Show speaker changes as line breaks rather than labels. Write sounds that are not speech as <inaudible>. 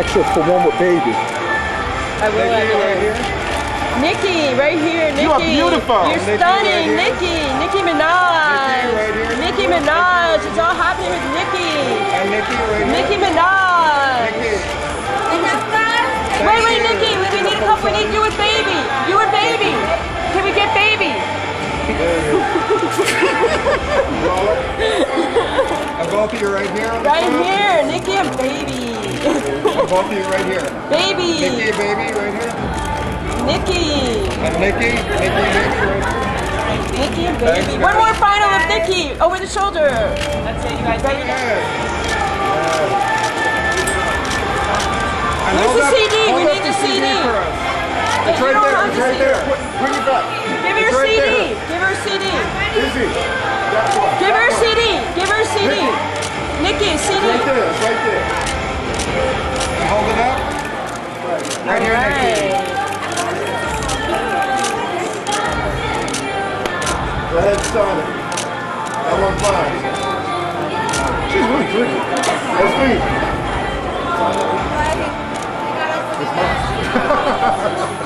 Actually, for one with baby.
I will
Nicki
after
right here.
Nicki, right here, Nicki.
You are beautiful.
You're
Nicki
stunning,
right here.
Nikki. Nicki Minaj.
Nicki right here.
Nicki Minaj. It's all happening with Nicki.
And Nicki right here.
Nicki Minaj.
Nicki.
Wait, wait, Nicki. We, we need a couple. We need you and baby. You and baby. Can we get baby?
And <laughs> both of you right here.
Right here, Nicki and baby.
And both of you right here.
baby.
Nicki baby right here.
Nicki.
And Nicki. Nicki baby right here.
Nicki and baby. One more final of Nicki over the shoulder.
That's it, you guys.
Very good. And
Where's
hold
the
up-
CD? We need the CD.
for. It's right there. It's right there. Bring it back.
Give her
It's
a CD. Give her a CD.
Easy. Right here. Go ahead and start it. I'm on five. She's really pretty. That's me. It's mine. <laughs>